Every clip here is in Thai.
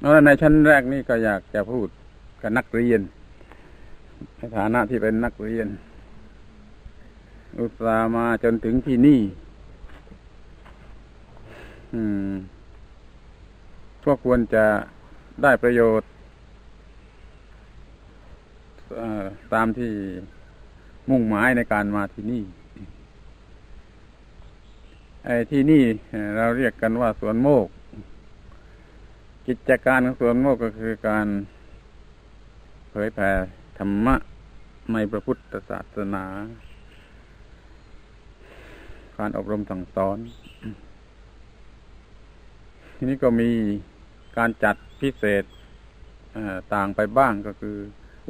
แล้วในชั้นแรกนี่ก็อยากจะพูดกับนักเรียนในฐานะที่เป็นนักเรียน อุตส่าห์มาจนถึงที่นี่ อืมก็ควรจะได้ประโยชน์ตามที่มุ่งหมายในการมาที่นี่ไอ้ที่นี่เราเรียกกันว่าสวนโมก กิจการของสวนโมกก็คือการเผยแผ่ธรรมะในพระพุทธศาสนา การอบรมสั่งสอน ทีนี้ก็มีการจัดพิเศษต่างไปบ้างก็คือ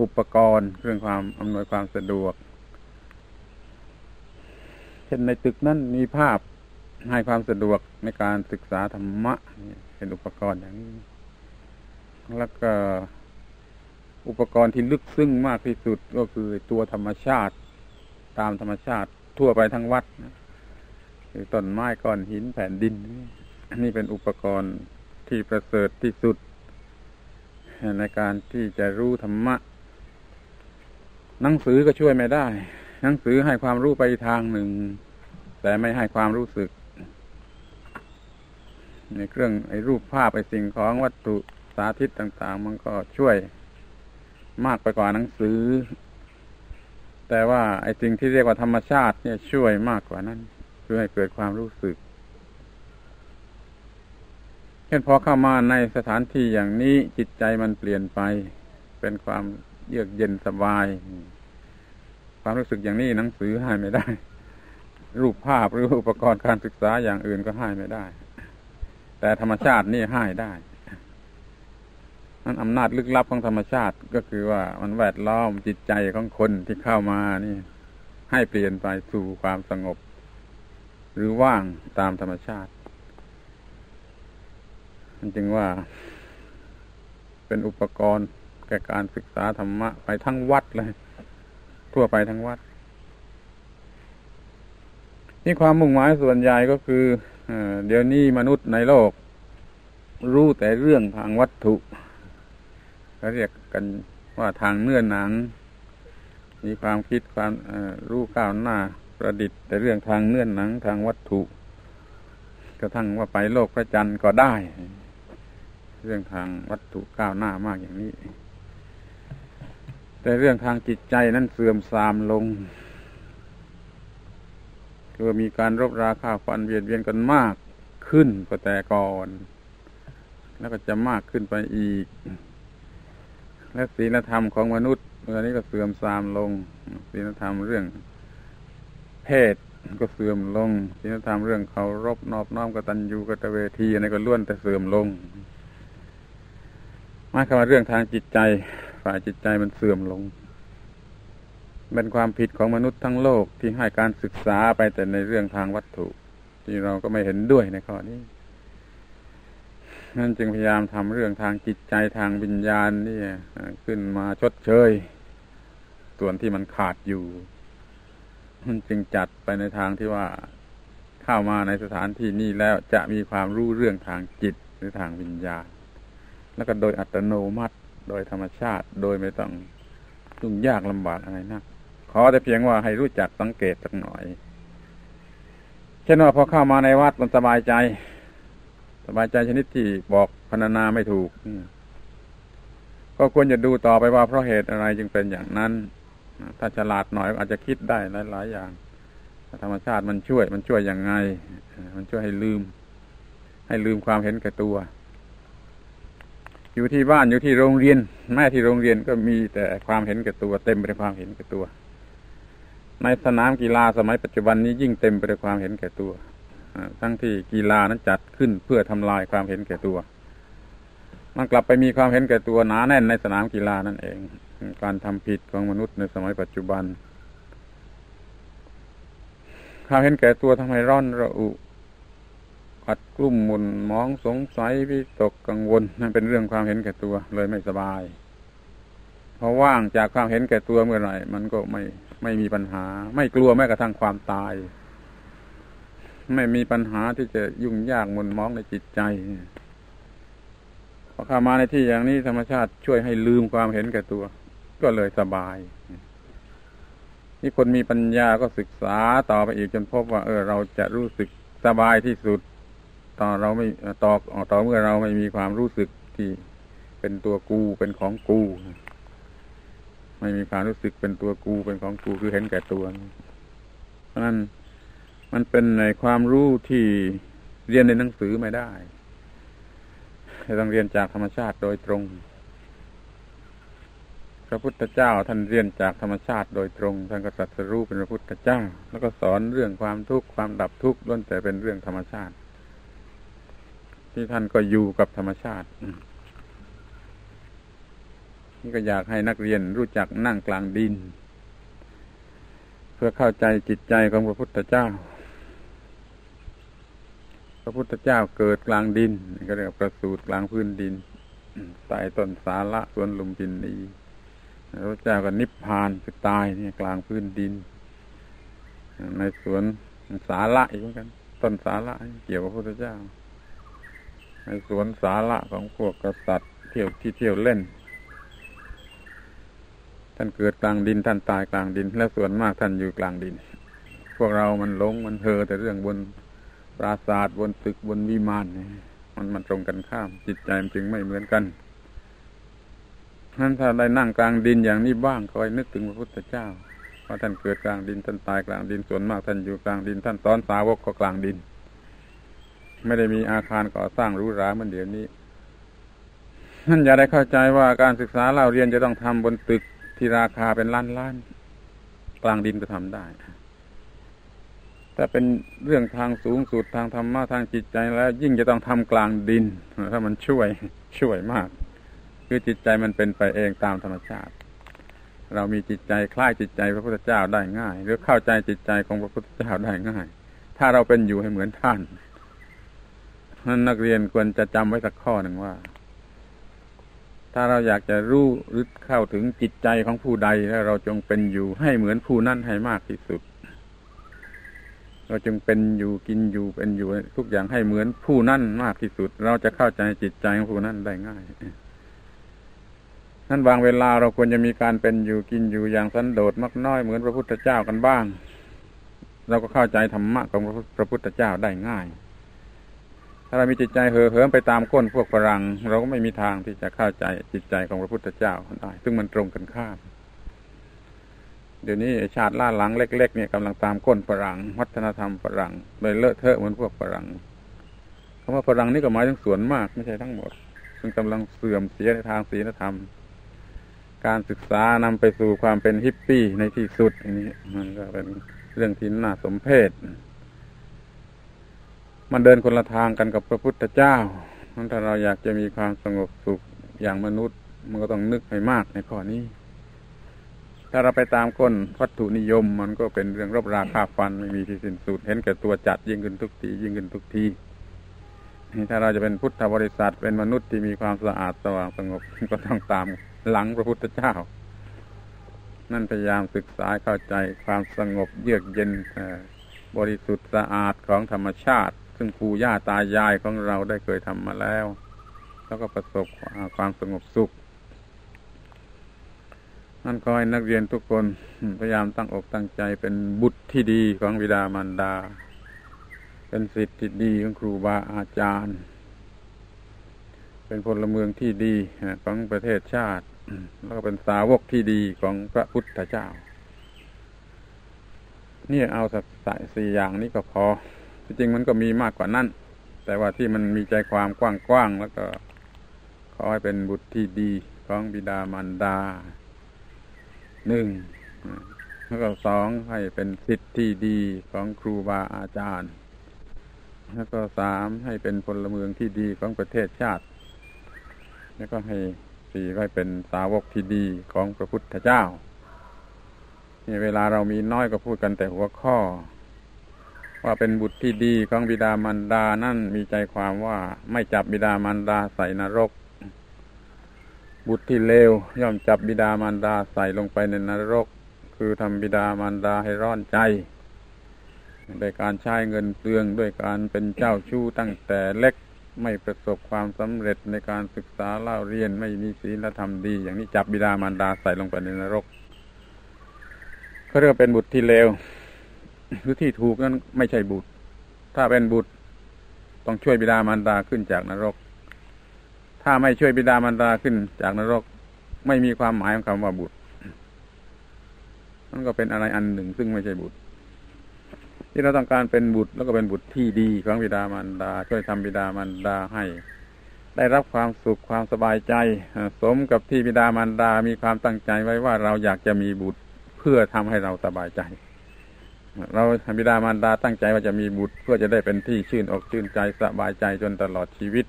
อุปกรณ์เครื่องความอำนวยความสะดวก เช่นในตึกนั้นมีภาพให้ความสะดวกในการศึกษาธรรมะ เป็นอุปกรณ์อย่างนี้แล้วก็อุปกรณ์ที่ลึกซึ้งมากที่สุดก็คือตัวธรรมชาติ ตามธรรมชาติทั่วไปทั้งวัดคือต้นไม้ก้อนหินแผ่นดินนี่เป็นอุปกรณ์ที่ประเสริฐที่สุด ในการที่จะรู้ธรรมะ หนังสือก็ช่วยไม่ได้ หนังสือให้ความรู้ไปทางหนึ่ง แต่ไม่ให้ความรู้สึก ในเครื่องไอ้รูปภาพไอ้สิ่งของวัตถุสาธิตต่าง ๆ มันก็ช่วยมากไปกว่าหนังสือ แต่ว่าไอ้สิ่งที่เรียกว่าธรรมชาติเนี่ยช่วยมากกว่านั้นช่วยให้เกิดความรู้สึกเช่นพอเข้ามาในสถานที่อย่างนี้จิตใจมันเปลี่ยนไป เป็นความเยือกเย็นสบาย ความรู้สึกอย่างนี้หนังสือให้ไม่ได้ รูปภาพหรืออุปกรณ์การศึกษาอย่างอื่นก็ให้ไม่ได้ แต่ธรรมชาตินี่ให้ได้นั้นอำนาจลึกลับของธรรมชาติก็คือว่ามันแวดล้อมจิตใจของคนที่เข้ามานี่ ให้เปลี่ยนไปสู่ความสงบ หรือว่างตามธรรมชาติมันจึงว่า เป็นอุปกรณ์แก่การศึกษาธรรมะไปทั้งวัดเลย ทั่วไปทั้งวัดนี่ความมุ่งหมายส่วนใหญ่ก็คือ เดี๋ยวนี้มนุษย์ในโลก รู้แต่เรื่องทางวัตถุเขาเรียกกันว่าทางเนื้อหนัง มีความคิดความรู้ก้าวหน้าประดิษฐ์ แต่เรื่องทางเนื้อหนังทางวัตถุกระทั่งว่าไปโลกพระจันทร์ก็ได้ เรื่องทางวัตถุก้าวหน้ามากอย่างนี้ แต่เรื่องทางจิตใจนั้นเสื่อมทรามลง คือมีการรบราค่าฟันเวียนเวียนกันมากขึ้นกว่าแต่ก่อน แล้วก็จะมากขึ้นไปอีก และศีลธรรมของมนุษย์เมื่อนี้ก็เสื่อมทรามลงศีลธรรมเรื่อง เพศก็เสื่อมลงศีลธรรมเรื่องเคารพนอบน้อมกตัญญูกตเวทีอะไรก็ล้วนแต่เสื่อมลงมาความว่าเรื่องทางจิตใจ ฝ่ายจิตใจมันเสื่อมลง เป็นความผิดของมนุษย์ทั้งโลกที่ให้การศึกษาไปแต่ในเรื่องทางวัตถุ ที่เราก็ไม่เห็นด้วยในข้อนี้นั่นจึงพยายามทำเรื่องทางจิตใจทางวิญญาณนี่ขึ้นมาชดเชย ส่วนที่มันขาดอยู่ มันจึงจัดไปในทางที่ว่าเข้ามาในสถานที่นี้แล้วจะมีความรู้เรื่องทางจิตหรือทางวิญญาณ แล้วก็โดยอัตโนมัติ โดยธรรมชาติ โดยไม่ต้องยุ่งยากลำบากอะไรนัก ขอแต่เพียงว่าให้รู้จักสังเกตสักหน่อย เช่นว่าพอเข้ามาในวัดมันสบายใจ สบายใจชนิดที่บอกพรรณนาไม่ถูก ก็ควรจะดูต่อไปว่าเพราะเหตุอะไรจึงเป็นอย่างนั้น ถ้าฉลาดหน่อยอาจจะคิดได้หลาย ๆ อย่าง ธรรมชาติมันช่วย มันช่วยอย่างไง มันช่วยให้ลืม ให้ลืมความเห็นแก่ตัวอยู่ที่บ้านอยู่ที่โรงเรียน แม่ที่โรงเรียนก็มีแต่ความเห็นแก่ตัว เต็มไปด้วยความเห็นแก่ตัว ในสนามกีฬาสมัยปัจจุบันนี้ยิ่งเต็มไปด้วยความเห็นแก่ตัวทั้งที่กีฬานั้นจัดขึ้นเพื่อทำลายความเห็นแก่ตัว มันกลับไปมีความเห็นแก่ตัวหนาแน่นในสนามกีฬานั่นเอง การทำผิดของมนุษย์ในสมัยปัจจุบัน ความเห็นแก่ตัวทำให้ร้อนระอุขัดกลุ่มมุนมองสงสัยวิตกกังวลนั่นเป็นเรื่องความเห็นแก่ตัวเลยไม่สบายเพราะว่างจากความเห็นแก่ตัวเมื่อไหร่ มันก็ไม่ ไม่มีปัญหา ไม่กลัวแม้กระทั่งความตาย ไม่มีปัญหาที่จะยุ่งยากมุนมองในจิตใจพอเข้ามาในที่อย่างนี้ธรรมชาติช่วยให้ลืมความเห็นแก่ตัว ก็เลยสบายนี่คนมีปัญญาก็ศึกษาต่อไปอีกจนพบว่า เออ เราจะรู้สึกสบายที่สุด ต่อเราไม่ต่อต่อเมื่อเราไม่มีความรู้สึกที่เป็นตัวกูเป็นของกู ไม่มีความรู้สึกเป็นตัวกูเป็นของกูคือเห็นแก่ตัว เพราะนั้นมันเป็นในความรู้ที่เรียนในหนังสือไม่ได้ต้องเรียนจากธรรมชาติโดยตรง พระพุทธเจ้าท่านเรียนจากธรรมชาติโดยตรง ท่านก็สัตรู้เป็นพระพุทธเจ้า แล้วก็สอนเรื่องความทุกข์ความดับทุกข์ล้วนแต่เป็นเรื่องธรรมชาติ ที่ท่านก็อยู่กับธรรมชาติ นี่ก็อยากให้นักเรียนรู้จักนั่งกลางดิน เพื่อเข้าใจจิตใจของพระพุทธเจ้า พระพุทธเจ้าเกิดกลางดินก็เรียกประสูติกลางพื้นดินใต้ต้นสาระสวนลุมพินีพระเจ้าก็นิพพานคือตายนี่กลางพื้นดิน ในสวนสาระอีกเหมือนกัน ต้นสาระเกี่ยวกับพระพุทธเจ้า ในสวนสาระของพวกกษัตริย์เที่ยวที่เที่ยวเล่น ท่านเกิดกลางดินท่านตายกลางดิน และส่วนมากท่านอยู่กลางดิน พวกเรามันหลงมันเธอแต่เรื่องบนปราสาทบนตึกบนวิมานมันมันตรงกันข้าม จิตใจมันจึงไม่เหมือนกันนั้นถ้าได้นั่งกลางดินอย่างนี้บ้างคอยนึกถึงพระพุทธเจ้าว่าท่านเกิดกลางดินท่านตายกลางดินส่วนมากท่านอยู่กลางดิน ท่านสอนสาวกก็กลางดิน ไม่ได้มีอาคารก่อสร้างรูราเหมือนเดี๋ยวนี้ท่านอย่าได้เข้าใจว่าการศึกษาเราเรียนจะต้องทำบนตึก ที่ราคาเป็นล้านล้านกลางดินก็ทำได้ ถ้าเป็นเรื่องทางสูงสุดทางธรรมะทางจิตใจแล้ว ยิ่งจะต้องทำกลางดิน ถ้ามันช่วยช่วยมาก คือจิตใจมันเป็นไปเองตามธรรมชาติ เรามีจิตใจคล้ายจิตใจพระพุทธเจ้าได้ง่าย หรือเข้าใจจิตใจของพระพุทธเจ้าได้ง่าย ถ้าเราเป็นอยู่ให้เหมือนท่านนั้นนักเรียนควรจะจำไว้สักข้อหนึ่งว่า ถ้าเราอยากจะรู้หรือเข้าถึงจิตใจของผู้ใดแล้วเราจงเป็นอยู่ให้เหมือนผู้นั้นให้มากที่สุด เราจึงเป็นอยู่กินอยู่เป็นอยู่ ทุกอย่างให้เหมือนผู้นั่นมากที่สุด เราจะเข้าใจจิตใจของผู้นั่นได้ง่ายนั้นบางเวลาเราควรจะมีการเป็นอยู่กินอยู่อย่างสันโดษมากน้อยเหมือนพระพุทธเจ้ากันบ้าง เราก็เข้าใจธรรมะของพระพุทธเจ้าได้ง่าย ถ้าเรามีจิตใจเห่อเหิมไปตามก้นพวกฝรั่งเราก็ไม่มีทางที่จะเข้าใจจิตใจของพระพุทธเจ้าได้ ซึ่งมันตรงกันข้ามเดี๋ยวนี้ชาติล่าหลังเล็ก ๆ เนี่ยกำลังตามก้นฝรั่งวัฒนธรรมฝรั่งเลยเลอะเทอะเหมือนพวกฝรั่งคำว่าฝรั่งนี่ก็หมายถึงส่วนมากไม่ใช่ทั้งหมดซึ่งกำลังเสื่อมเสียในทางศีลธรรม การศึกษานำไปสู่ความเป็นฮิปปี้ในที่สุดอย่างนี้ มันก็เป็นเรื่องที่น่าสมเพช มันเดินคนละทางกันกับพระพุทธเจ้าถ้าเราอยากจะมีความสงบสุขอย่างมนุษย์ มันก็ต้องนึกให้มากในข้อนี้ ถ้าเราไปตามคนวัตถุนิยม มันก็เป็นเรื่องรบราคาฟันไม่มีที่สิ้นสุด เห็นแก่ตัวจัดยิ่งขึ้นทุกทียิ่งขึ้นทุกทีถ้าเราจะเป็นพุทธบริษัทเป็นมนุษย์ที่มีความสะอาดสว่างสงบก็ต้องตามหลังพระพุทธเจ้า นั่นพยายามศึกษาเข้าใจความสงบเยือกเย็นบริสุทธิ์สะอาดของธรรมชาติ ซึ่งปู่ย่าตายายของเราได้เคยทำมาแล้ว แล้วก็ประสบความสงบสุขนั่นขอให้นักเรียนทุกคนพยายามตั้งอกตั้งใจเป็นบุตรที่ดีของวิดามารดา เป็นสิทธิ์ที่ดีของครูบาอาจารย์ เป็นพลเมืองที่ดีของประเทศชาติ แล้วก็เป็นสาวกที่ดีของพระพุทธเจ้า นี่เอาสักสี่อย่างนี้ก็พอ ที่จริงมันก็มีมากกว่านั้น แต่ว่าที่มันมีใจความกว้างๆแล้วก็ขอให้เป็นบุตรที่ดีของบิดามารดาหนึ่งแล้วก็สองให้เป็นสิทธิ์ที่ดีของครูบาอาจารย์ แล้วก็สามให้เป็นพลเมืองที่ดีของประเทศชาติ แล้วก็ให้สี่ให้เป็นสาวกที่ดีของพระพุทธเจ้านี่เวลาเรามีน้อยก็พูดกันแต่หัวข้อ ว่าเป็นบุตรที่ดีของบิดามารดานั่นมีใจความว่าไม่จับบิดามารดาใส่นรก บุตรที่เลวย่อมจับบิดามารดาใส่ลงไปในนรก คือทำบิดามารดาให้ร้อนใจโดยการใช้เงินเปลืองด้วยการเป็นเจ้าชู้ตั้งแต่เล็กไม่ประสบความสำเร็จในการศึกษาเล่าเรียนไม่มีศีลธรรมดี อย่างนี้จับบิดามารดาใส่ลงไปในนรกเขาเรียกเป็นบุตรที่เลว หรือที่ถูกนั้นไม่ใช่บุตร ถ้าเป็นบุตร ต้องช่วยบิดามารดาขึ้นจากนรก ถ้าไม่ช่วยบิดามารดาขึ้นจากนรก ไม่มีความหมายของคำว่าบุตรมันก็เป็นอะไรอันหนึ่งซึ่งไม่ใช่บุตร ที่เราต้องการเป็นบุตรแล้วก็เป็นบุตรที่ดีของบิดามารดา ช่วยทำบิดามารดาให้ ได้รับความสุขความสบายใจ สมกับที่บิดามารดา มีความตั้งใจไว้ว่าเราอยากจะมีบุตรเพื่อทำให้เราสบายใจ เราบิดามารดาตั้งใจว่าจะมีบุตรเพื่อจะได้เป็นที่ชื่นอกชื่นใจสบายใจจนตลอดชีวิต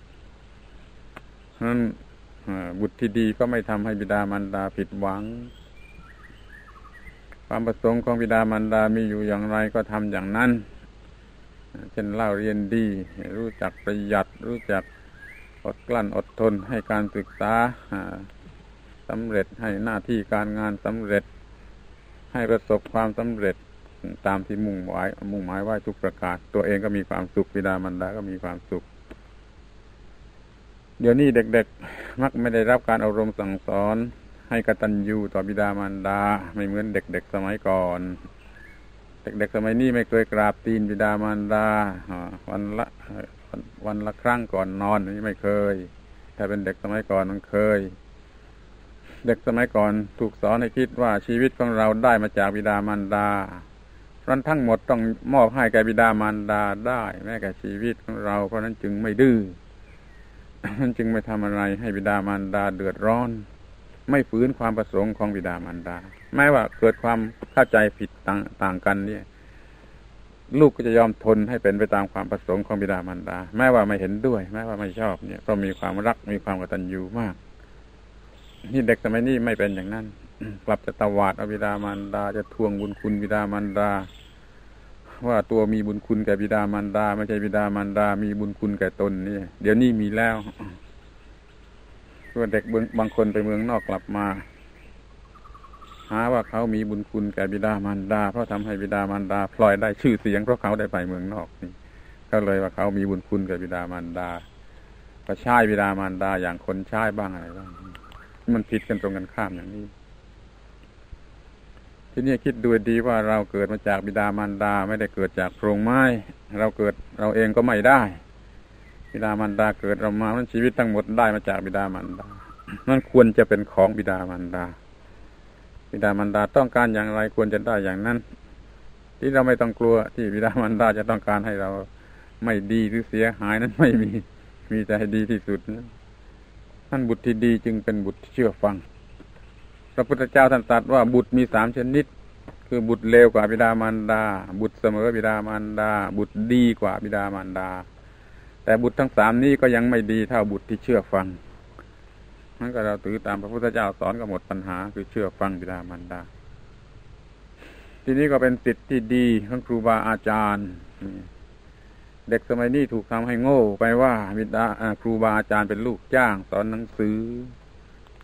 ฉะนั้นบุตรที่ดีก็ไม่ทำให้บิดามารดาผิดหวัง ความประสงค์ของบิดามารดามีอยู่อย่างไรก็ทำอย่างนั้น เช่นเล่าเรียนดี รู้จักประหยัด รู้จักอดกลั้นอดทนให้การศึกษาสำเร็จให้หน้าที่การงานสำเร็จ ให้ประสบความสำเร็จ ตามที่มุ่งหมายมุ่งหมายว่าทุกประการตัวเองก็มีความสุขบิดามารดาก็มีความสุข เดี๋ยวนี้เด็กๆ มักไม่ได้รับการอบรมสั่งสอน ให้กตัญญูต่อบิดามารดา ไม่เหมือนเด็ก ๆ สมัยก่อน เด็กๆ สมัยนี้ไม่เคยกราบตีนบิดามารดาวันละวันละครั้งก่อนนอนนี่ไม่เคย ถ้าเป็นเด็กสมัยก่อนมันเคยเด็กสมัยก่อนถูกสอนให้คิดว่าชีวิตของเราได้มาจากบิดามารดา เพราะทั้งหมดต้องมอบให้แก่บิดามารดาได้ แม้แก่ชีวิตของเรา เพราะนั้นจึงไม่ดื้อนั้นจึงไม่ทำอะไรให้บิดามารดาเดือดร้อน ไม่ฝืนความประสงค์ของบิดามารดา แม้ว่าเกิดความเข้าใจผิดต่างตางกันเนี่ย ลูกก็จะยอมทนให้เป็นไปตามความประสงค์ของบิดามารดา แม้ว่าไม่เห็นด้วย แม้ว่าไม่ชอบเนี่ยก็มีความรักมีความกตัญญูมาก นี่เด็กสมัยนี้ไม่เป็นอย่างนั้นกลับจะตวาดอบิดามารดาจะทวงบุญคุณบิดามารดา ว่าตัวมีบุญคุณแก่บิดามารดา ไม่ใช่บิดามารดา มีบุญคุณแก่ตนนี่เดี๋ยวนี้มีแล้วว่าเด็กบางคนไปเมืองนอกกลับมา หาว่าเขามีบุญคุณแก่บิดามารดา เพราะทำให้บิดามารดาพลอยได้ชื่อเสียงเพราะเขาได้ไปเมืองนอกนี่เขาเลยว่าเขามีบุญคุณแก่บิดามารดาก็ใช้บิดามารดาอย่างคนใช้บ้างอะไรบ้างมันผิดกันตรงกันข้ามอย่างนี้ ทีนี้คิดดูดีว่าเราเกิดมาจากบิดามารดาไม่ได้เกิดจากโพรงไม้ เราเกิดเราเองก็ไม่ได้ บิดามารดาเกิดเรามานั้นชีวิตทั้งหมดได้มาจากบิดามารดานั่นควรจะเป็นของบิดามารดา บิดามารดาต้องการอย่างไรควรจะได้อย่างนั้น ที่เราไม่ต้องกลัวที่บิดามารดาจะต้องการให้เราไม่ดีหรือเสียหายนั้นไม่มีมีแต่ให้ดีที่สุดนั้นท่านบุตรที่ดีจึงเป็นบุตรที่เชื่อฟัง พระพุทธเจ้าท่านตรัสว่าบุตรมีสามชนิด คือบุตรเลวกว่าบิดามารดา บุตรเสมอบิดามารดา บุตรดีกว่าบิดามารดา แต่บุตรทั้งสามนี้ก็ยังไม่ดีเท่าบุตรที่เชื่อฟังนั่นก็เราถือตามพระพุทธเจ้าสอนก็หมดปัญหา คือเชื่อฟังบิดามารดา ทีนี้ก็เป็นสิทธิ์ที่ดีของครูบาอาจารย์เด็กสมัยนี้ถูกทำให้โง่ไปว่าบิดาครูบาอาจารย์เป็นลูกจ้างสอนหนังสือ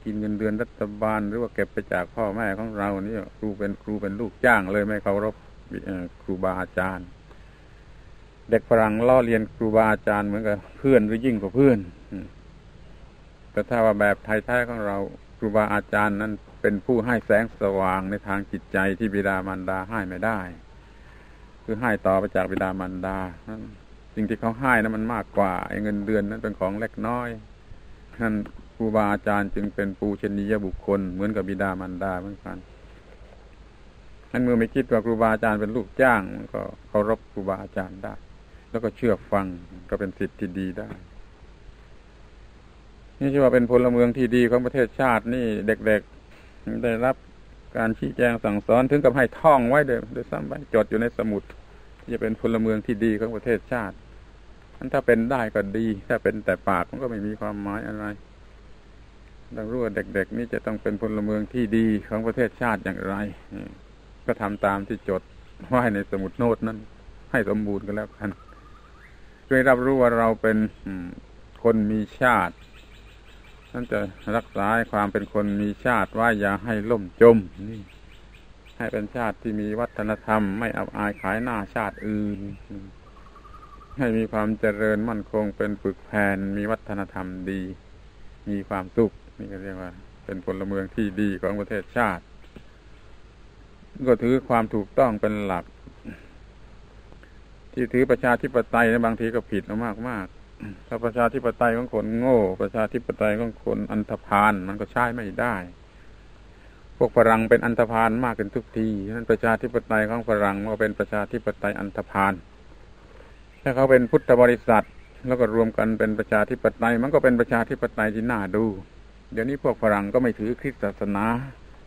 กินเงินเดือนรัฐบาล หรือว่าเก็บไปจากพ่อแม่ของเรานี่ครูเป็นครูเป็นลูกจ้างเลยไม่เคารพครูบาอาจารย์ เด็กฝรั่งล่อเรียนครูบาอาจารย์เหมือนกับเพื่อนหรือยิ่งกว่าเพื่อนแต่ถ้าว่าแบบไทยแท้ของเราครูบาอาจารย์นั้นเป็นผู้ให้แสงสว่างในทางจิตใจที่บิดามารดาให้ไม่ได้ คือให้ต่อไปจากบิดามารดาสิ่งที่เขาให้นั้นมันมากกว่าเงินเดือนนั้นเป็นของเล็กน้อยนั่น ครูบาอาจารย์จึงเป็นปูชนียบุคคล เหมือนกับบิดามารดาเหมือนกันนั่นเมื่อไม่คิดว่าครูบาอาจารย์เป็นลูกจ้างก็เคารพครูบาอาจารย์ได้ แล้วก็เชื่อฟังก็เป็นสิทธิ์ที่ดีได้ นี่ชื่อว่าเป็นพลเมืองที่ดีของประเทศชาตินี่เด็กๆได้รับการชี้แจงสั่งสอนถึงกับให้ท่องไว้เดยโดยซ้ำไปจดอยู่ในสมุดที่จะเป็นพลเมืองที่ดีของประเทศชาตินั้นถ้าเป็นได้ก็ดี ถ้าเป็นแต่ปากมันก็ไม่มีความหมายอะไร ต้องรู้ว่าเด็ก ๆ นี่จะต้องเป็นพลเมืองที่ดีของประเทศชาติอย่างไร ก็ทำตามที่จดไว้ในสมุดโน้ตนั้น ให้สมบูรณ์กันแล้วกันช่วยรับรู้ว่าเราเป็นคนมีชาตินั่นจะรักษาความเป็นคนมีชาติว่าอย่าให้ล่มจมนี่ให้เป็นชาติที่มีวัฒนธรรม ไม่อับอายขายหน้าชาติอื่น ให้มีความเจริญมั่นคงเป็นปึกแผ่นมีวัฒนธรรมดี มีความสุข นี่ก็เรียกว่า เป็นพลเมืองที่ดีของประเทศชาติ ก็ถือความถูกต้องเป็นหลัก ที่ถือประชาธิปไตยในบางทีก็ผิดมากมากถ้าประชาธิปไตยของคนโง่ ประชาธิปไตยของคนอันธพาลมันก็ใช้ไม่ได้ พวกฝรั่งเป็นอันธพาลมากขึ้นทุกทีนั้นประชาธิปไตยของฝรั่งมันก็เป็นประชาธิปไตยอันธพาลถ้าเขาเป็นพุทธบริษัท แล้วก็รวมกันเป็นประชาธิปไตยมันก็เป็นประชาธิปไตยที่น่าดู เดี๋ยวนี้พวกฝรั่งก็ไม่ถือคริสตศาสนา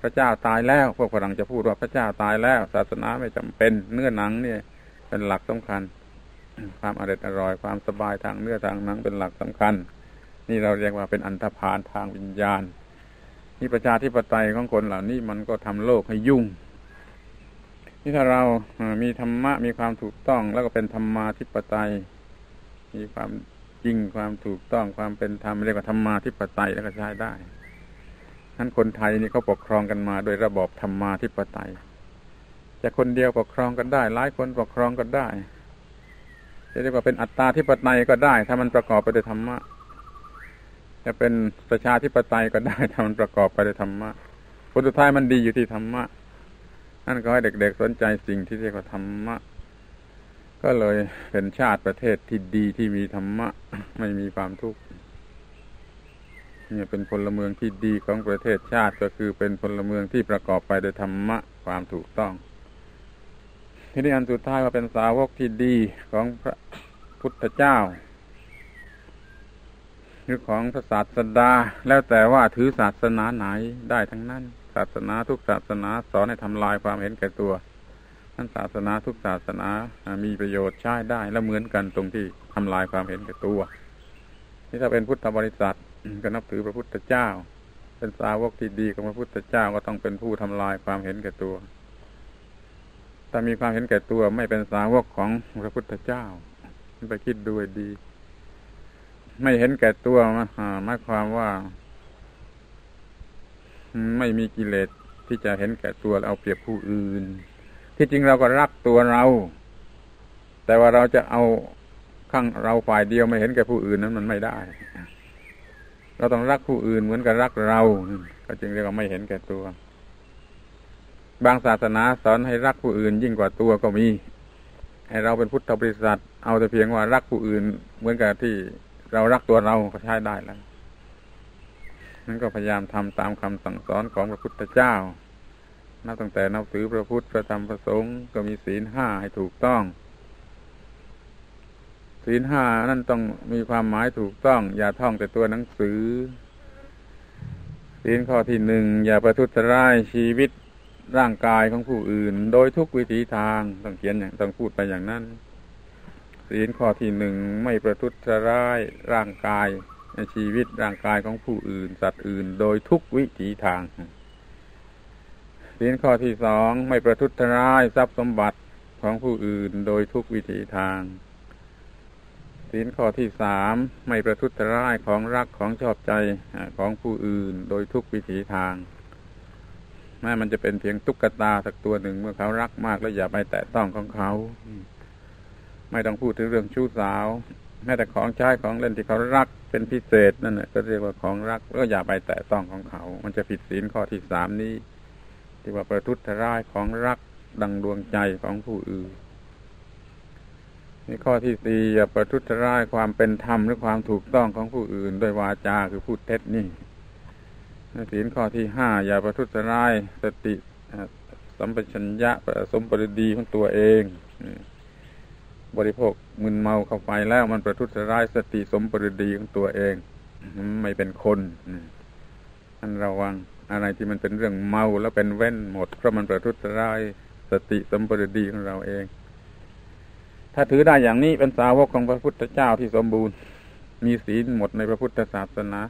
พระเจ้าตายแล้ว พวกฝรั่งจะพูดว่าพระเจ้าตายแล้ว ศาสนาไม่จำเป็นเนื้อหนังเนี่ยเป็นหลักสำคัญ ความอร่อยอร่อยความสบายทางเนื้อทางหนังเป็นหลักสำคัญ นี่เราเรียกว่าเป็นอันธพาลทางวิญญาณนี่ประชาธิปไตยของคนเหล่านี้มันก็ทำโลกให้ยุ่งนี่ถ้าเรามีธรรมะมีความถูกต้องแล้วก็เป็นธรรมาธิปไตย มีความ จริงความถูกต้องความเป็นธรรมเรียกว่าธรรมาธิปไตยแล้วก็ใช้ได้นั้นคนไทยนี่เขาปกครองกันมาโดยระบอบธรรมาธิปไตยจะคนเดียวปกครองกันได้ หลายคนปกครองกันได้ จะเรียกว่าเป็นอัตตาธิปไตยก็ได้ ถ้ามันประกอบไปด้วยธรรมะ จะเป็นประชาธิปไตยก็ได้ ถ้ามันประกอบไปด้วยธรรมะผลสุดท้ายมันดีอยู่ที่ธรรมะนั่นก็ให้เด็กๆสนใจสิ่งที่เรียกว่าธรรมะ ก็เลยเป็นชาติประเทศที่ดีที่มีธรรมะ ไม่มีความทุกข์เนี่ยเป็นพลเมืองที่ดีของประเทศชาติก็คือเป็นพลเมืองที่ประกอบไปด้วยธรรมะความถูกต้อง ทีนี้อันสุดท้ายว่าเป็นสาวกที่ดีของพระพุทธเจ้าหรือของพระศาสดา แล้วแต่ว่าถือศาสนาไหนได้ทั้งนั้น ศาสนาทุกศาสนาสอนให้ทำลายความเห็นแก่ตัว นั้นศาสนาทุกศาสนามีประโยชน์ใช้ได้และเหมือนกันตรงที่ทำลายความเห็นแก่ตัว นี่ถ้าเป็นพุทธบริษัทก็นับถือพระพุทธเจ้า เป็นสาวกที่ดีของพระพุทธเจ้าก็ต้องเป็นผู้ทำลายความเห็นแก่ตัว ถ้ามีความเห็นแก่ตัวไม่เป็นสาวกของพระพุทธเจ้าไปคิดดูดี ไม่เห็นแก่ตัวหมายความว่า ไม่มีกิเลสที่จะเห็นแก่ตัวเอาเปรียบผู้อื่น ที่จริงเราก็รักตัวเรา แต่ว่าเราจะเอาข้างเราฝ่ายเดียวไม่เห็นแก่ผู้อื่นนั้นมันไม่ได้ เราต้องรักผู้อื่นเหมือนกับรักเรา ก็จึงเรียกว่าไม่เห็นแก่ตัว บางศาสนาสอนให้รักผู้อื่น ยิ่งกว่าตัวก็มี ให้เราเป็นพุทธบริษัท เอาแต่เพียงว่ารักผู้อื่น เหมือนกับที่เรารักตัวเราก็ใช้ได้แล้วนั่นก็พยายามทำตามคำสั่งสอนของพระพุทธเจ้า นับตั้งแต่นับถือพระพุทธพระธรรมพระสงฆ์ก็มีศีลห้าให้ถูกต้อง ศีลห้านั่นต้องมีความหมายถูกต้อง อย่าท่องแต่ตัวหนังสือ ศีลข้อที่หนึ่งอย่าประทุษร้ายชีวิตร่างกายของผู้อื่น โดยทุกวิถีทางต้องเขียนอย่างต้องพูดไปอย่างนั้น ศีลข้อที่หนึ่งไม่ประทุษร้ายร่างกายในชีวิตร่างกายของผู้อื่น สัตว์อื่น โดยทุกวิถีทาง ศีลข้อที่สองไม่ประทุษร้ายทรัพย์สมบัติของผู้อื่นโดยทุกวิถีทาง ศีลข้อที่สามไม่ประทุษร้ายของรักของชอบใจของผู้อื่นโดยทุกวิถีทางแม้มันจะเป็นเพียงตุ๊กตาสักตัวหนึ่งเมื่อเขารักมากแล้วอย่าไปแตะต้องของเขา ไม่ต้องพูดถึงเรื่องชู้สาว แม้แต่ของใช้ของเล่นที่เขารักเป็นพิเศษนั่นแหละก็เรียกว่าของรักก็อย่าไปแตะต้องของเขา มันจะผิดศีลข้อที่สามนี้ ที่ว่าประทุษร้ายของรักดังดวงใจของผู้อื่นนี่ข้อที่สี่อย่าประทุษร้ายความเป็นธรรมหรือความถูกต้องของผู้อื่นโดยวาจาคือพูดเท็จนี่ศีลข้อที่ห้าอย่าประทุษร้ายสติสัมปชัญญะประสมปริดีของตัวเอง บริโภคมึนเมาเข้าไปแล้วมันประทุษร้ายสติสมปริดีของตัวเอง ไม่เป็นคนอันระวัง อะไรที่มันเป็นเรื่องเมาแล้วเป็นเว้นหมดเพราะมันประทุษร้ายสติสมปริดีของเราเอง ถ้าถือได้อย่างนี้เป็นสาวกของพระพุทธเจ้าที่สมบูรณ์ มีศีลหมดในพระพุทธศาสนา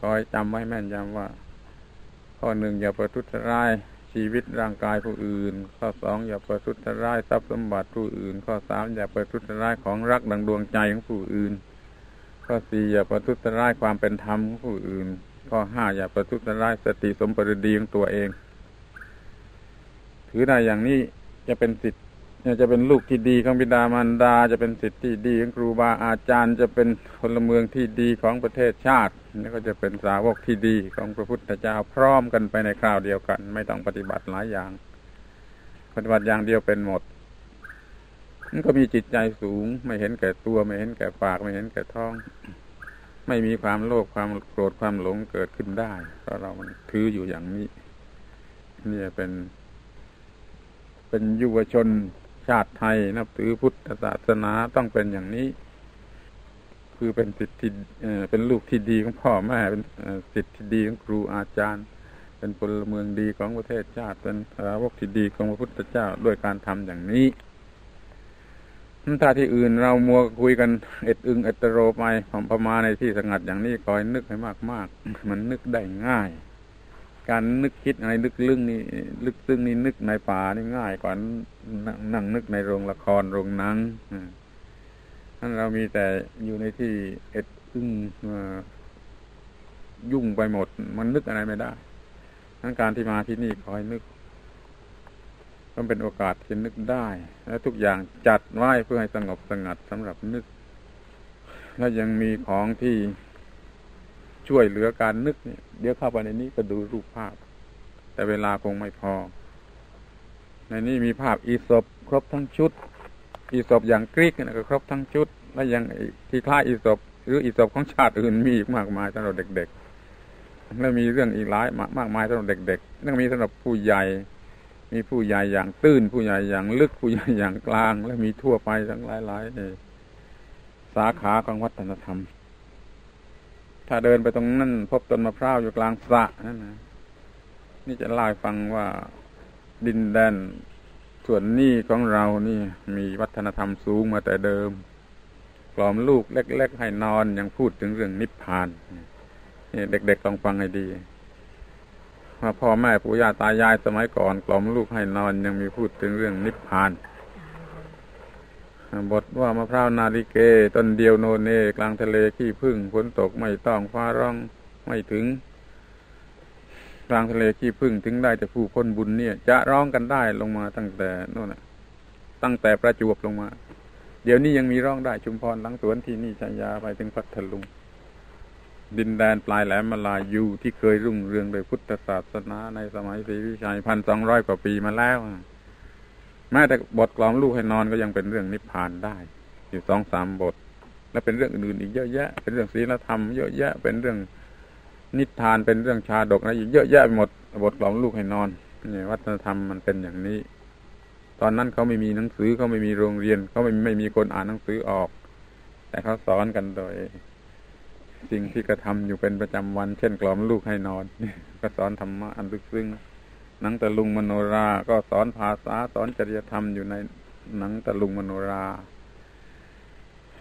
คอยจำไว้แม่นยำว่า ข้อหนึ่งอย่าประทุษร้ายชีวิตร่างกายผู้อื่น ข้อสองอย่าประทุษร้ายทรัพย์สมบัติผู้อื่น ข้อสามอย่าประทุษร้ายของรักดังดวงใจของผู้อื่น ข้อสี่อย่าประทุษร้ายความเป็นธรรมของผู้อื่น ข้อห้าอย่าประทุษร้ายสติสมปริดีของตัวเอง ถือได้อย่างนี้จะเป็นสิทธิจะเป็นลูกที่ดีของบิดามารดา จะเป็นสิทธิ์ที่ดีของครูบาอาจารย์ จะเป็นพลเมืองที่ดีของประเทศชาติแล้วก็จะเป็นสาวกที่ดีของพระพุทธเจ้าพร้อมกันไปในคราวเดียวกัน ไม่ต้องปฏิบัติหลายอย่าง ปฏิบัติอย่างเดียวเป็นหมดมันก็มีจิตใจสูง ไม่เห็นแก่ตัวไม่เห็นแก่ปากไม่เห็นแก่ท้อง ไม่มีความโลภความโกรธความหลงเกิดขึ้นได้ เพราะเรามันถืออยู่อย่างนี้ นี่เป็น เป็นยุวชนชาติไทยนับถือพุทธศาสนาต้องเป็นอย่างนี้ คือเป็นสิทธิเป็นลูกที่ดีของพ่อแม่เป็นสิทธิที่ดีของครูอาจารย์ เป็นพลเมืองดีของประเทศชาติเป็นสาวกที่ดีของพระพุทธเจ้าด้วยการทำอย่างนี้ ถ้าที่อื่นเรามัวคุยกันเอ็ดอึงเอ็ดโรไปผมประมาในที่สงัดอย่างนี้คอยนึกให้มากมากมันนึกได้ง่าย การนึกคิดอะไรลึกลึ่งนี่ลึกซึ้งนี่นึกในป่านี่ง่ายกว่านั่งนึกในโรงละครโรงหนังท่านเรามีแต่อยู่ในที่เอ็ดอึงยุ่งไปหมด มันนึกอะไรไม่ได้ทั้งการที่มาที่นี่คอยนึก มันเป็นโอกาสที่นึกได้ และทุกอย่างจัดไว้เพื่อให้สงบสงัดสำหรับนึก และยังมีของที่ช่วยเหลือการนึกเนี่ยเดี๋ยวเข้าไปในนี้ก็ดูรูปภาพ แต่เวลาคงไม่พอ ในนี้มีภาพอีศบครบทั้งชุด อีศบอย่างกรีกนะก็ครบทั้งชุด และยังที่คล้ายอีศบหรืออีศบของชาติอื่นมีอีกมากมายสำหรับเด็ก ๆ และมีเรื่องอีกหลายมากมายสำหรับเด็กๆนั่งมีสำหรับผู้ใหญ่ มีผู้ใหญ่อย่างตื้น ผู้ใหญ่อย่างลึกผู้ใหญ่อย่างกลาง และมีทั่วไปทั้งหลายหลายสาขาของวัฒนธรรม ถ้าเดินไปตรงนั้นพบต้นมะพร้าวอยู่กลางสระนั่นนะนี่จะเล่าฟังว่าดินแดนส่วนนี้ของเรานี่มีวัฒนธรรมสูงมาแต่เดิมกล่อมลูกเล็ก ๆ ให้นอนยังพูดถึงเรื่องนิพพานนี่เด็กๆลองฟังให้ดี ว่าพ่อแม่ปู่ย่าตายายสมัยก่อน กล่อมลูกให้นอนยังมีพูดถึงเรื่องนิพพาน บทว่ามะพร้าวนาลิเกต้นเดียวโนเน กลางทะเลขี้พึ่งฝนตกไม่ต้องฟ้าร้องไม่ถึง กลางทะเลขี้พึ่งถึงได้จะผู้พ้นบุญเนี่ย จะร้องกันได้ลงมาตั้งแต่นู่นตั้งแต่ประจวบลงมา เดี๋ยวนี้ยังมีร้องได้ชุมพรหลังสวนที่นี่ชัยยาไปถึงพัทลุง ดินแดนปลายแหลมมาลายูที่เคยรุ่งเรืองโดยพุทธศาสนาในสมัยศรีวิชัยพันสองร้อยกว่าปีมาแล้วแม้แต่บทกลอมลูกให้นอนก็ยังเป็นเรื่องนิพพานได้ อยู่สองสามบท และเป็นเรื่องอื่นอีกเยอะแยะ เป็นเรื่องศีลธรรมเยอะแยะ เป็นเรื่องนิทานเป็นเรื่องชาดกอะไรอีกเยอะแยะไปหมดบทกลอมลูกให้นอนเนี่ยวัฒนธรรมมันเป็นอย่างนี้ ตอนนั้นเขาไม่มีหนังสือเขาไม่มีโรงเรียนเขาไม่ไม่มีคนอ่านหนังสือออก แต่เขาสอนกันโดย สิ่งที่กระทำอยู่เป็นประจำวัน เช่นกล่อมลูกให้นอนก็สอนธรรมะอันลึกซึ้งหนังตะลุงมโนรา ก็สอนภาษาสอนจริยธรรมอยู่ในหนังตะลุงมโนรา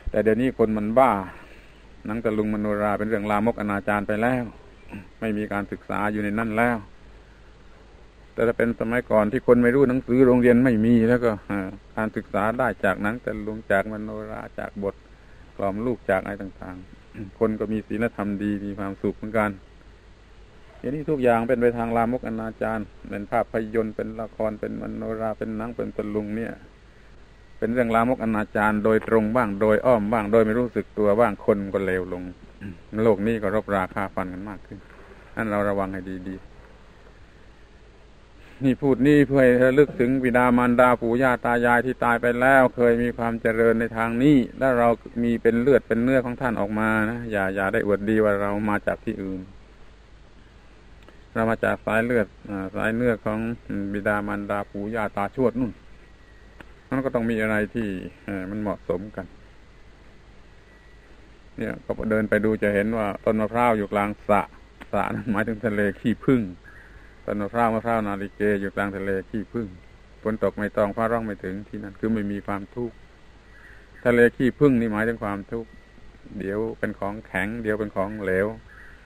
แต่เดี๋ยวนี้คนมันบ้าหนังตะลุงมโนราเป็นเรื่องลามกอนาจารไปแล้ว ไม่มีการศึกษาอยู่ในนั่นแล้ว แต่ถ้าเป็นสมัยก่อนที่คนไม่รู้หนังสือโรงเรียนไม่มีแล้วก็การศึกษาได้จากหนังตะลุงจากมโนราจากบทกล่อมลูกจากอะไรต่าง ๆ คนก็มีศีลธรรมดีมีความสุขเหมือนกันอย่างนี้ทุกอย่างเป็นไปทางลามกอนาจารเป็นภาพยนตร์เป็นละครเป็นมโนราเป็นหนังเป็นตะลุงเนี่ย เป็นเรื่องลามกอนาจารโดยตรงบ้างโดยอ้อมบ้าง โดยไม่รู้สึกตัวบ้างคนก็เลวลง โลกนี้ก็รบราคาฟันกันมากขึ้นนั่นเราระวังให้ดีๆ นี่พูดนี่เพื่อให้ลึกถึงบิดามารดาปู่ย่าตายายที่ตายไปแล้ว เคยมีความเจริญในทางนี้ แล้วเรามีเป็นเลือดเป็นเนื้อของท่านออกมานะอย่าอย่าได้อวดดีว่าเรามาจากที่อื่น เรามาจากสายเลือดสายเนื้อของบิดามารดาปู่ย่าตาชวดนู่นมันก็ต้องมีอะไรที่มันเหมาะสมกัน เนี่ยก็เดินไปดูจะเห็นว่าต้นมะพร้าวอยู่กลางสระสระหมายถึงทะเลขี้พึ่ง ต้นมะพร้าวมะพร้าวนาฬิเกอยู่กลางทะเลขี้พึ่งฝนตกไม่ตองฟ้าร้องไม่ถึงที่นั่นคือไม่มีความทุกข์ทะเลขี้พึ่งนี่หมายถึงความทุกข์เดี๋ยวเป็นของแข็ง เดี๋ยวเป็นของเหลว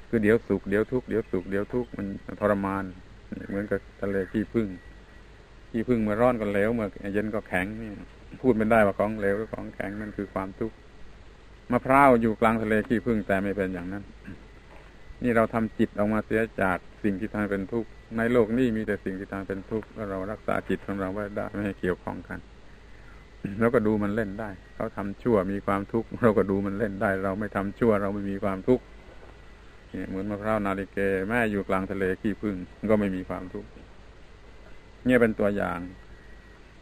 คือเดี๋ยวสุกเดี๋ยวทุกข์เดี๋ยวสุกเดี๋ยวทุกข์มันทรมานเหมือนกับทะเลขี้พึ่งขี้พึ่งเมื่อร้อนก็เหลวเมื่อเย็นก็แข็งนี่พูดไม่ได้ว่าของเหลวหรือของแข็งนั่นคือความทุกข์มะพร้าวอยู่กลางทะเลขี้พึ่งแต่ไม่เป็นอย่างนั้น นี่เราทำจิตออกมาเสียจากสิ่งที่ทำเป็นทุกข์ในโลกนี้มีแต่สิ่งที่ทำเป็นทุกข์แล้วเรารักษาจิตของเราไว้ได้ไม่ให้เกี่ยวข้องกันเราก็ดูมันเล่นได้ เขาทำชั่วมีความทุกข์เราก็ดูมันเล่นได้ เราไม่ทำชั่วเราไม่มีความทุกข์เหมือนมะพร้าวนาฬิเกแม่อยู่กลางทะเลขี้พึ่งก็ไม่มีความทุกข์เนี่ยเป็นตัวอย่าง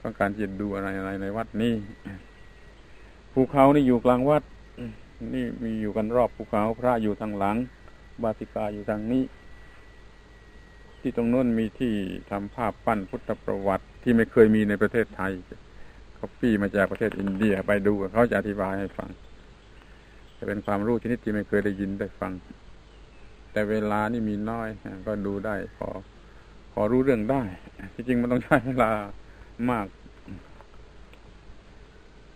ต้องการจะดูอะไรอะไรในวัดนี้ภูเขานี่อยู่กลางวัด นี่มีอยู่กันรอบภูเขาพระอยู่ทางหลัง บาสิกาอยู่ทางนี้ ที่ตรงนู้นมีที่ทำภาพปั้นพุทธประวัติที่ไม่เคยมีในประเทศไทยเขาปี้มาจากประเทศอินเดียไปดูเขาจะอธิบายให้ฟังจะเป็นความรู้ชนิดที่ไม่เคยได้ยินได้ฟัง แต่เวลานี่มีน้อย ก็ดูได้พอพอรู้เรื่องได้ที่จริงมันต้องใช้เวลามาก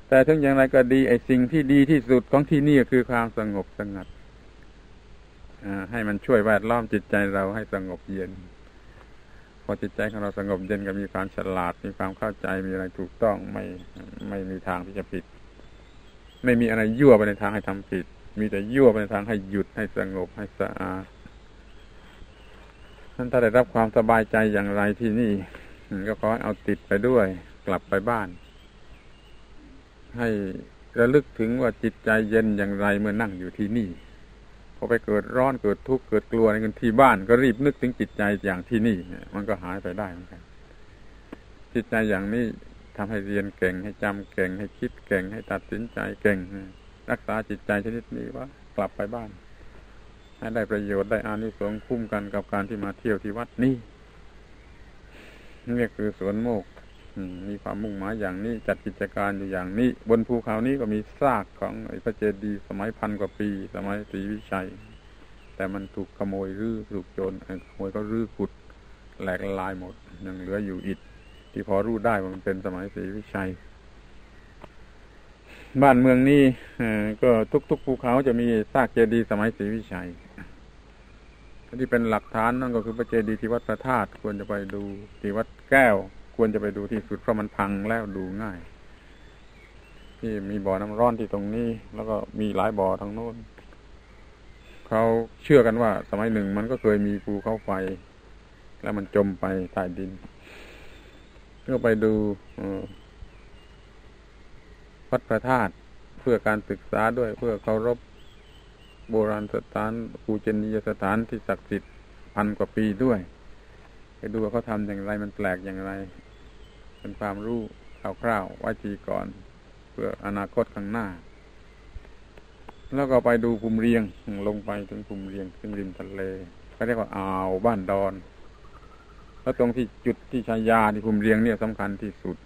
แต่ถึงอย่างไรก็ดีไอ้สิ่งที่ดีที่สุดของที่นี่คือความสงบสงัด ให้มันช่วยแวดล้อมจิตใจเราให้สงบเย็น พอจิตใจของเราสงบเย็นก็มีความฉลาด มีความเข้าใจมีอะไรถูกต้องไม่ไม่มีทางที่จะผิด ไม่มีอะไรยั่วไปในทางให้ทำผิด มีแต่ยั่วไปในทางให้หยุดให้สงบให้สะอาดท่านถ้าได้รับความสบายใจอย่างไรที่นี่ก็ขอเอาติดไปด้วย กลับไปบ้าน ให้ระลึกถึงว่าจิตใจเย็นอย่างไรเมื่อนั่งอยู่ที่นี่ อไปเกิดร้อนเกิดทุกข์เกิดกลัวในที่บ้านก็รีบนึกถึงจิตใจอย่างที่นี่มันก็หายไปได้เหมือนกันจิตใจอย่างนี้ทำให้เรียนเก่งให้จำเก่งให้คิดเก่งให้ตัดสินใจเก่ง รักษาจิตใจชนิดนี้ว่ากลับไปบ้าน ให้ได้ประโยชน์ได้อานิสงส์คุ้มกันกับการที่มาเที่ยวที่วัดนี้นี่คือสวนโมก มีความมุ่งหมายอย่างนี้จัดกิจการอยู่อย่างนี้ บนภูเขานี้ก็มีซากของพระเจดีย์สมัยพันกว่าปี สมัยศรีวิชัย แต่มันถูกขโมยรื้อถูกโจรขโมยก็รื้อขุดแหลกลายหมด ยังเหลืออยู่อิฐที่พอรู้ได้ว่ามันเป็นสมัยศรีวิชัย บ้านเมืองนี้ก็ทุกๆภูเขาจะมีซากเจดีย์สมัยศรีวิชัยที่เป็นหลักฐานนั่นก็คือพระเจดีย์ที่วัดพระธาตุควรจะไปดูที่วัดแก้ว ควรจะไปดูที่สุดเพราะมันพังแล้วดูง่าย ที่มีบ่อน้ำร้อนที่ตรงนี้ แล้วก็มีหลายบ่อทางโน้นเขาเชื่อกันว่า สมัยหนึ่งมันก็เคยมีภูเขาไฟ แล้วมันจมไปใต้ดินก็ไปดูวัดพระธาตุเพื่อการศึกษาด้วยเพื่อเคารพโบราณสถานปูเจนียสถานที่ศักดิ์สิทธิ์พันกว่าปีด้วย ไปดูว่าเขาทำอย่างไรมันแปลกอย่างไร เป็นความรู้คร่าวๆไว้ทีก่อน เพื่ออนาคตข้างหน้า แล้วก็ไปดูภูมิเรียงลงไปถึงภูมิเรียงขึ้นริมทะเลเขาเรียกว่าอ่าวบ้านดอน แล้วตรงที่จุดที่ชายาที่ภูมิเรียงเนี่ยสำคัญที่สุด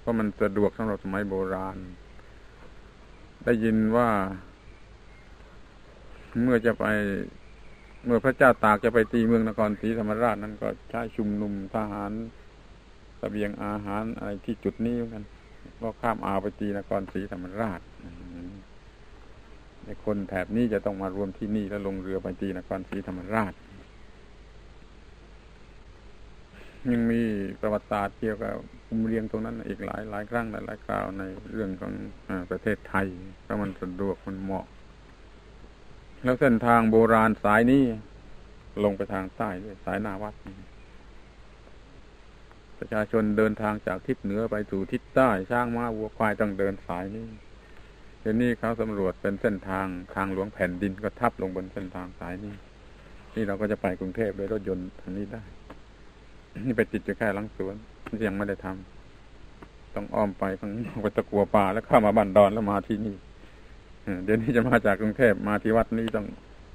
เพราะมันสะดวกสำหรับสมัยโบราณ ได้ยินว่าเมื่อจะไปเมื่อพระเจ้าตากจะไปตีเมืองนครศรีธรรมราชนั้นก็ใช้ชุมนุมทหาร สเสบียงอาหารอะไรที่จุดนี้เหมือนกัน ก็ข้ามอ่าวไปตีนครศรีธรรมราชในคนแถบนี้จะต้องมารวมที่นี่แล้วลงเรือไปตีนครศรีธรรมราช ยังมีประวัติศาสตร์เกี่ยวกับภูมิเรียงตรงนั้น อีกหลายหลายครั้งหลายหลายคราวในเรื่องของอประเทศไทยเพราะมันสะดวกมันเหมาะ แล้วเส้นทางโบราณสายนี้ลงไปทางใต้ด้วยสายนาวัด ประชาชนเดินทางจากทิศเหนือไปสู่ทิศใต้ช้างม้าวัวควายต้องเดินสายนี้เดี๋ยวนี้เขาสำรวจเป็นเส้นทางทางหลวงแผ่นดินก็ทับลงบนเส้นทางสายนี้ นี่เราก็จะไปกรุงเทพโดยรถยนต์ทางนี้ได้ นี่ไปติดอยู่แค่ลังสวนยังไม่ได้ทำต้องอ้อมไปข้างไปตะกัวป่าแล้วเข้ามาบ้านดอนแล้วมาที่นี่เดี๋ยวนี้จะมาจากกรุงเทพมาที่วัดนี้ต้อง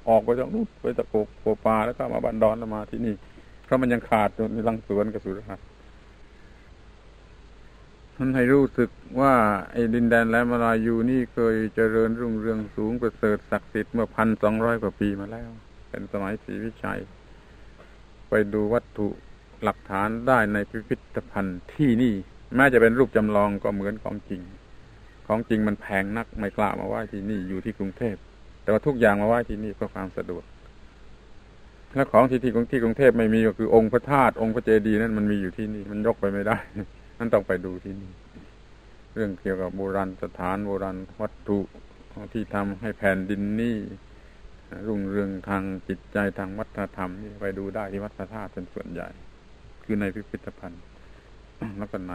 ออกไปจากนู้นไปตะกโกปาแล้วก็มาบันดอนแล้วมาที่นี่เพราะมันยังขาดอยู่ในลังสวนกับสุรหัสท่านให้รู้สึกว่าไอ้ดินแดนและมาลายูนี่เคยเจริญรุ่งเรืองสูงประเสริฐศักดิ์สิทธิ์เมื่อพันสองร้อยกว่าปีมาแล้ว เป็นสมัยศรีวิชัย ไปดูวัตถุหลักฐานได้ในพิพิธภัณฑ์ที่นี่แม้จะเป็นรูปจำลองก็เหมือนของจริง ของจริงมันแพงนักไม่กล้ามาไหว้ที่นี่อยู่ที่กรุงเทพ แต่ว่าทุกอย่างมาไหว้ที่นี่เพื่อความสะดวกและของที่ที่กรุงที่กรุงเทพไม่มีก็คือองค์พระธาตุองค์พระเจดีย์นั้นมันมีอยู่ที่นี่มันยกไปไม่ได้ นั่นต้องไปดูที่นี่ เรื่องเกี่ยวกับโบราณสถานโบราณวัตถุที่ทำให้แผ่นดินนี่รุ่งเรืองทางจิตใจทางวัฒนธรรมนี่ไปดูได้ที่วัดพระธาตุเป็นส่วนใหญ่ คือในพิพิธภัณฑ์แล้วก็ใน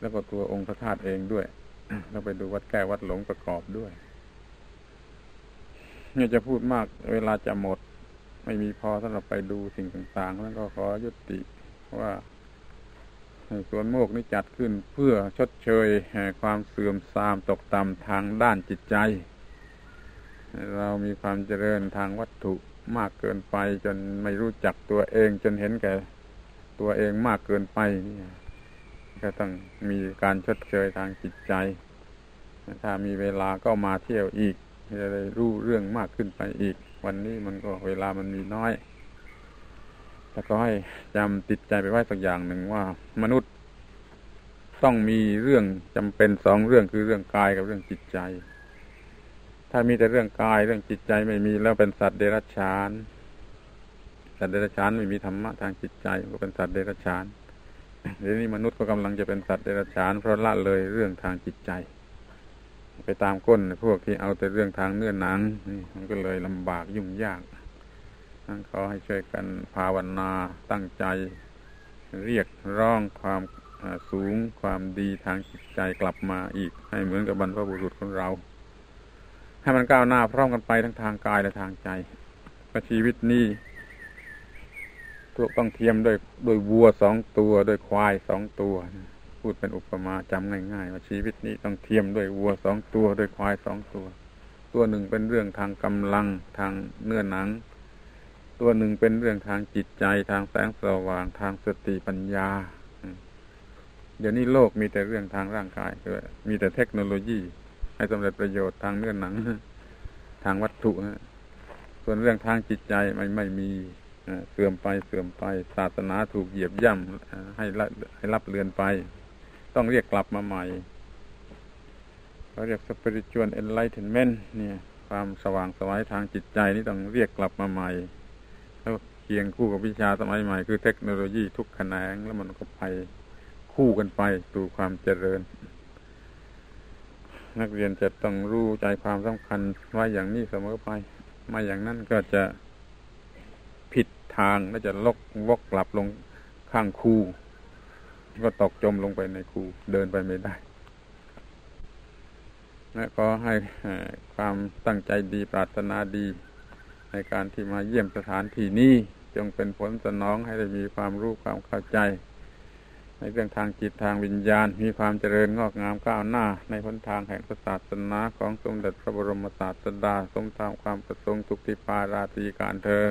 แล้วก็ตัวองค์พระธาตุเองด้วย แล้วไปดูวัดแก้วัดหลงประกอบด้วย เนี่ยจะพูดมากเวลาจะหมด ไม่มีพอสำหรับไปดูสิ่งต่างๆ แล้วก็ขอยุติว่า สวนโมกนี้จัดขึ้นเพื่อชดเชยแห่ความเสื่อมทรามตกต่ำทางด้านจิตใจ เรามีความเจริญทางวัตถุมากเกินไป จนไม่รู้จักตัวเองจนเห็นแก่ตัวเองมากเกินไปนี่ก็ต้องมีการชดเชยทางจิตใจ ถ้ามีเวลาก็มาเที่ยวอีกจะได้รู้เรื่องมากขึ้นไปอีก วันนี้มันก็เวลามันมีน้อย แต่ก็ให้จำติดใจไปไว้สักอย่างหนึ่งว่า มนุษย์ต้องมีเรื่องจำเป็นสองเรื่องคือเรื่องกายกับเรื่องจิตใจ ถ้ามีแต่เรื่องกายเรื่องจิตใจไม่มีแล้วเป็นสัตว์เดรัจฉาน สัตว์เดรัจฉานไม่มีธรรมะทางจิตใจก็เป็นสัตว์เดรัจฉานเดี๋ยวนี้มนุษย์ก็กำลังจะเป็นสัตว์เดรัจฉานเพราะละเลยเรื่องทางจิตใจ ไปตามก้นพวกที่เอาแต่เรื่องทางเนื้อหนังนี่มันก็เลยลำบากยุ่งยาก ขอให้ช่วยกันภาวนาตั้งใจ เรียกร้องความสูงความดีทางจิตใจกลับมาอีก ให้เหมือนกับบรรพบุรุษของเรา ให้มันก้าวหน้าพร้อมกันไปทั้งทางกายและทางใจว่าชีวิตนี้ตต้องเทียมด้วยด้วยวัวสองตัวด้วยควายสองตัว พูดเป็นอุปมาจำง่ายๆว่าชีวิตนี้ต้องเทียมด้วยวัวสองตัวด้วยควายสองตัว ตัวหนึ่งเป็นเรื่องทางกำลังทางเนื้อหนัง ตัวหนึ่งเป็นเรื่องทางจิตใจทางแสงสว่างทางสติปัญญา เดี๋ยวนี้โลกมีแต่เรื่องทางร่างกายมีแต่เทคโนโลยี ให้สำเร็จประโยชน์ทางเนื้อหนัง ทางวัตถุส่วนเรื่องทางจิตใจไม่ไม่มีเสื่อมไปเสื่อมไป ศาสนาถูกเหยียบย่ำให้ให้รับเลือนไป ต้องเรียกกลับมาใหม่เขาเรียก spiritual enlightenment เนี่ย ความสว่างสวายทางจิตใจนี่ต้องเรียกกลับมาใหม่ เคียงคู่กับวิชาสมัยใหม่คือเทคโนโลยีทุกแขนงแล้วมันก็ไปคู่กันไปสู่ความเจริญ นักเรียนจะต้องรู้ใจความสำคัญไว้อย่างนี้เสมอไปม่อย่างนั้นก็จะผิดทางแล้วจะลกวกกลับลงข้างคูก็ตกจมลงไปในคูเดินไปไม่ได้และขอให้ความตั้งใจดีปรารถนาดี ในการที่มาเยี่ยมสถานที่นี้จงเป็นผลสนองให้ได้มีความรู้ความเข้าใจ ในเรื่องทางจิตทางวิญญาณ มีความเจริญงอกงามก้าวหน้า ในพ้นทางแห่งศาสนาของสมเด็จพระบรมศาสดาสมตามความประสงค์ทุกทิพาราตีการเทอ